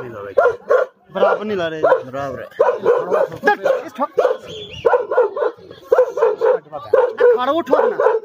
बराबर नहीं ला रहे बराबर नहीं है खड़ो ठोकना